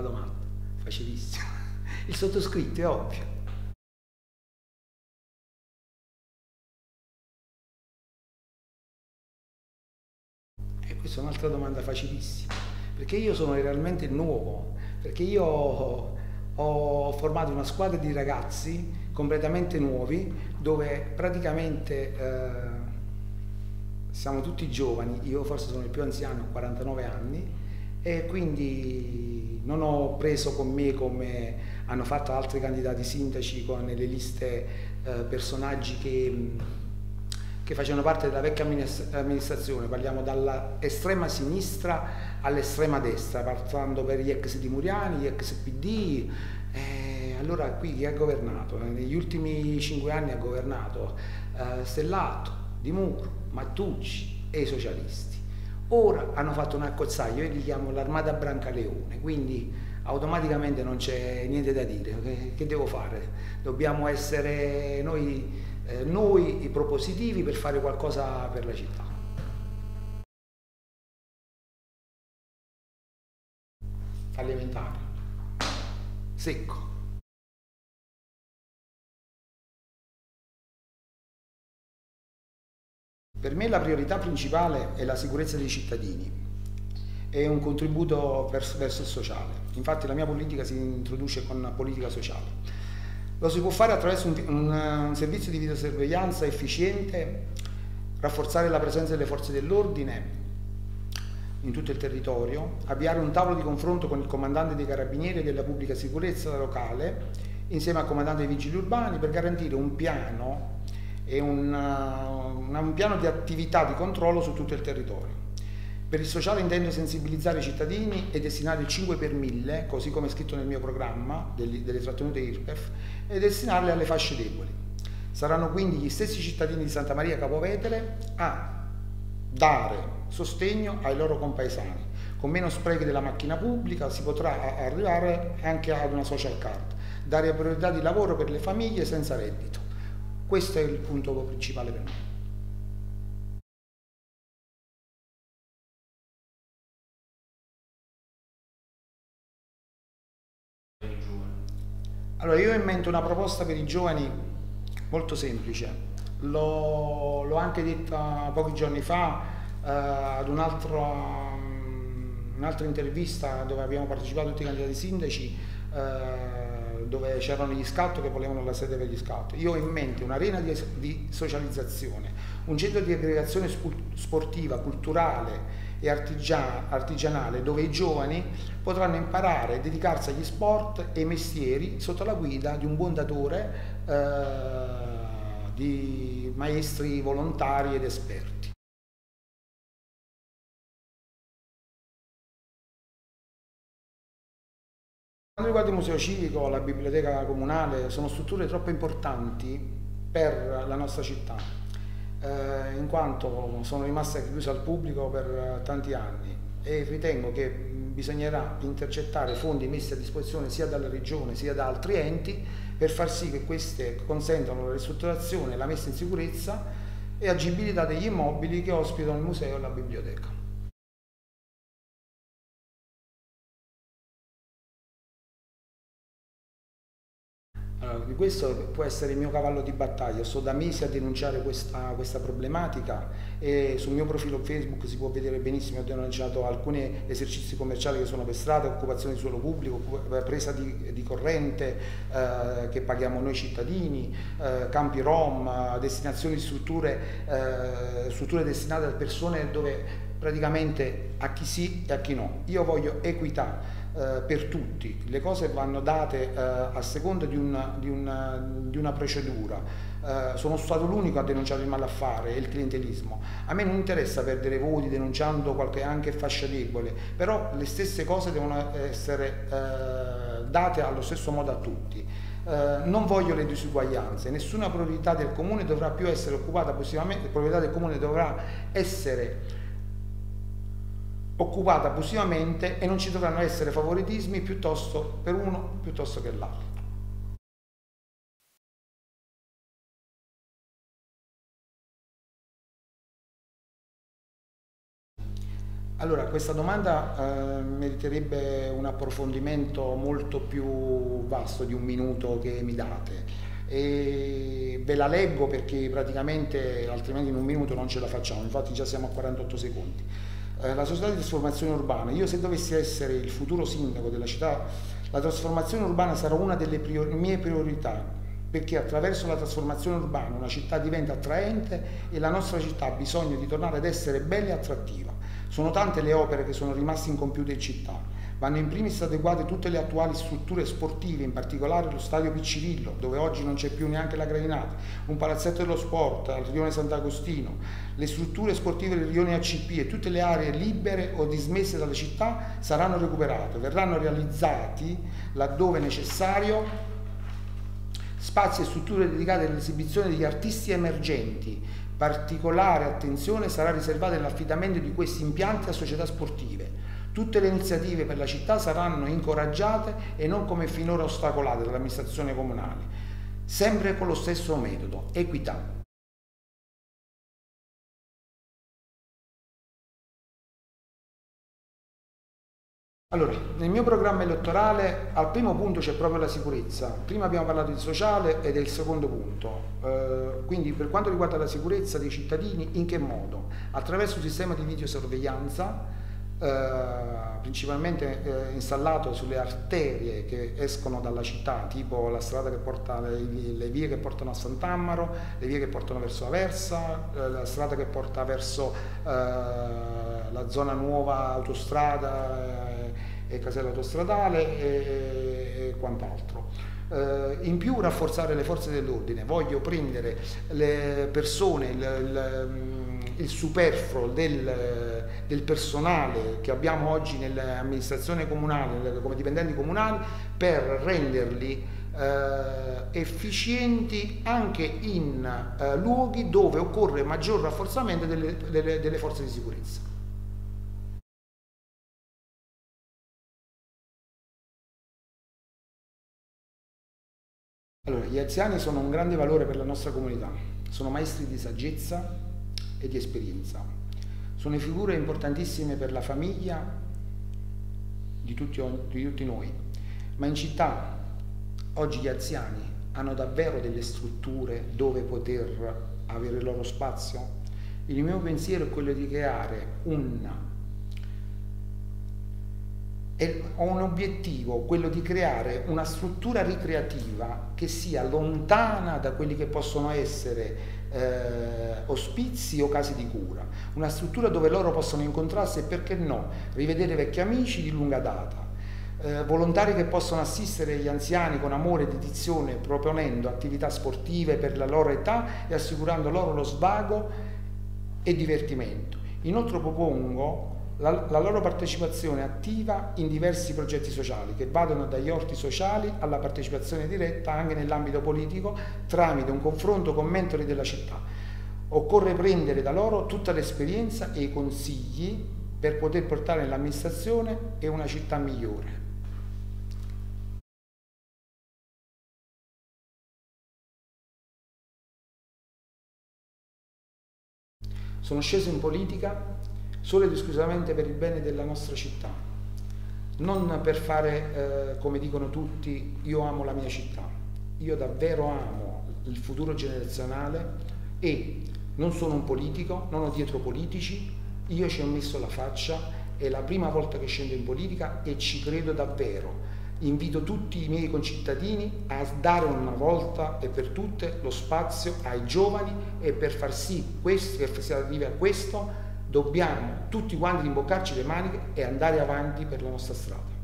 Una domanda, facilissima. Il sottoscritto è ovvio. E questa è un'altra domanda facilissima, perché io sono realmente nuovo, perché io ho formato una squadra di ragazzi completamente nuovi dove praticamente eh, siamo tutti giovani, io forse sono il più anziano, ho 49 anni e quindi non ho preso con me come hanno fatto altri candidati sindaci con le liste eh, personaggi che, che facevano parte della vecchia amministrazione, parliamo dall'estrema sinistra all'estrema destra, partendo per gli ex di Muriani, gli ex PD, eh, allora qui chi ha governato? Negli ultimi cinque anni ha governato eh, Stellato, Di Muro, Mattucci e i socialisti. Ora hanno fatto un accozzaglia, io li chiamo l'armata Brancaleone, quindi automaticamente non c'è niente da dire, che, che, devo fare? Dobbiamo essere noi, eh, noi i propositivi per fare qualcosa per la città. Fallimentare, secco. Per me la priorità principale è la sicurezza dei cittadini e un contributo verso il sociale. Infatti la mia politica si introduce con politica sociale. Lo si può fare attraverso un, un, un servizio di videosorveglianza efficiente, rafforzare la presenza delle forze dell'ordine in tutto il territorio, avviare un tavolo di confronto con il comandante dei carabinieri e della pubblica sicurezza locale insieme al comandante dei vigili urbani per garantire un piano e una, un piano di attività di controllo su tutto il territorio. Per il sociale intendo sensibilizzare i cittadini e destinare il 5 per 1000, così come è scritto nel mio programma delle, delle trattenute IRPEF, e destinarle alle fasce deboli. Saranno quindi gli stessi cittadini di Santa Maria Capovetere a dare sostegno ai loro compaesani. Con meno sprechi della macchina pubblica si potrà arrivare anche ad una social card, dare priorità di lavoro per le famiglie senza reddito. Questo è il punto principale per me. Allora, io ho in mente una proposta per i giovani molto semplice. L'ho, anche detta pochi giorni fa eh, ad un altro, un'altra intervista dove abbiamo partecipato tutti i candidati sindaci. Eh, dove c'erano gli scout che volevano la sede per gli scout. Io ho in mente un'arena di, di socializzazione, un centro di aggregazione sportiva, culturale e artigianale dove i giovani potranno imparare e dedicarsi agli sport e ai mestieri sotto la guida di un buon datore eh, di maestri volontari ed esperti. Quanto riguarda il museo civico, la biblioteca comunale, sono strutture troppo importanti per la nostra città, eh, in quanto sono rimaste chiuse al pubblico per tanti anni e ritengo che bisognerà intercettare fondi messi a disposizione sia dalla regione sia da altri enti per far sì che queste consentano la ristrutturazione, la messa in sicurezza e agibilità degli immobili che ospitano il museo e la biblioteca. Allora, questo può essere il mio cavallo di battaglia, sto da mesi a denunciare questa, questa, problematica e sul mio profilo Facebook si può vedere benissimo, ho denunciato alcuni esercizi commerciali che sono per strada, occupazione di suolo pubblico, presa di, di corrente eh, che paghiamo noi cittadini, eh, campi rom, destinazioni di strutture, eh, strutture destinate a persone dove praticamente a chi sì e a chi no. Io voglio equità eh, per tutti, le cose vanno date eh, a seconda di una, di una, di una procedura. Eh, sono stato l'unico a denunciare il malaffare e il clientelismo. A me non interessa perdere voti denunciando qualche anche fascia debole, però le stesse cose devono essere eh, date allo stesso modo a tutti. Eh, non voglio le disuguaglianze, nessuna priorità del comune dovrà più essere occupata la proprietà del comune dovrà essere occupata abusivamente e non ci dovranno essere favoritismi piuttosto per uno piuttosto che l'altro. Allora, questa domanda eh, meriterebbe un approfondimento molto più vasto di un minuto che mi date. E ve la leggo perché praticamente altrimenti in un minuto non ce la facciamo, infatti già siamo a 48 secondi. Eh, la società di trasformazione urbana, io se dovessi essere il futuro sindaco della città, la trasformazione urbana sarà una delle prior mie priorità perché attraverso la trasformazione urbana una città diventa attraente e la nostra città ha bisogno di tornare ad essere bella e attrattiva. Sono tante le opere che sono rimaste incompiute in città. Vanno in primis adeguate tutte le attuali strutture sportive, in particolare lo stadio Piccirillo, dove oggi non c'è più neanche la gradinata, un palazzetto dello sport al rione Sant'Agostino, le strutture sportive del rione ACP e tutte le aree libere o dismesse dalle città saranno recuperate, verranno realizzati laddove necessario spazi e strutture dedicate all'esibizione degli artisti emergenti, Particolare attenzione sarà riservata all'affidamento di questi impianti a società sportive. Tutte le iniziative per la città saranno incoraggiate e non come finora ostacolate dall'amministrazione comunale, sempre con lo stesso metodo, equità. Allora, nel mio programma elettorale al primo punto c'è proprio la sicurezza. Prima abbiamo parlato di sociale ed è il secondo punto. Eh, quindi per quanto riguarda la sicurezza dei cittadini, in che modo? Attraverso un sistema di videosorveglianza principalmente eh, installato sulle arterie che escono dalla città, tipo la strada che porta le, le vie che portano a Sant'Ammaro, le vie che portano verso Aversa, eh, la strada che porta verso eh, la zona nuova autostrada eh, e casella autostradale e, e quant'altro. Uh, in più rafforzare le forze dell'ordine, voglio prendere le persone, il, il, il superfluo del, del, personale che abbiamo oggi nell'amministrazione comunale, come dipendenti comunali, per renderli eh, efficienti anche in eh, luoghi dove occorre maggior rafforzamento delle, delle, delle forze di sicurezza. Allora, gli anziani sono un grande valore per la nostra comunità, sono maestri di saggezza, e di esperienza. Sono figure importantissime per la famiglia di tutti, di tutti noi, ma in città oggi gli anziani hanno davvero delle strutture dove poter avere il loro spazio? Il mio pensiero è quello di creare un ho un obiettivo, quello di creare una struttura ricreativa che sia lontana da quelli che possono essere eh, ospizi o case di cura, una struttura dove loro possono incontrarsi e perché no, rivedere vecchi amici di lunga data, eh, volontari che possono assistere gli anziani con amore e dedizione proponendo attività sportive per la loro età e assicurando loro lo svago e divertimento. Inoltre propongo la, la, loro partecipazione attiva in diversi progetti sociali che vadano dagli orti sociali alla partecipazione diretta anche nell'ambito politico tramite un confronto con mentori della città. Occorre prendere da loro tutta l'esperienza e i consigli per poter portare nell'amministrazione e una città migliore. Sono sceso in politica solo ed esclusivamente per il bene della nostra città, non per fare, eh, come dicono tutti, io amo la mia città, io davvero amo il futuro generazionale e non sono un politico, non ho dietro politici, io ci ho messo la faccia, è la prima volta che scendo in politica e ci credo davvero. Invito tutti i miei concittadini a dare una volta e per tutte lo spazio ai giovani e per far sì che si arrivi a questo dobbiamo tutti quanti rimboccarci le maniche e andare avanti per la nostra strada.